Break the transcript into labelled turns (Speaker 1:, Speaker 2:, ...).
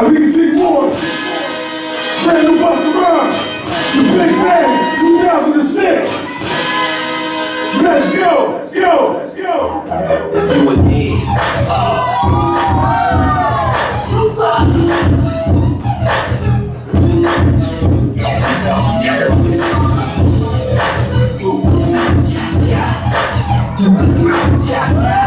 Speaker 1: Now we can take more. Brand new Busta Rhymes. The Big Bang 2006. Let's go, go, Let's go.
Speaker 2: You and me. Oh. Super. Yeah.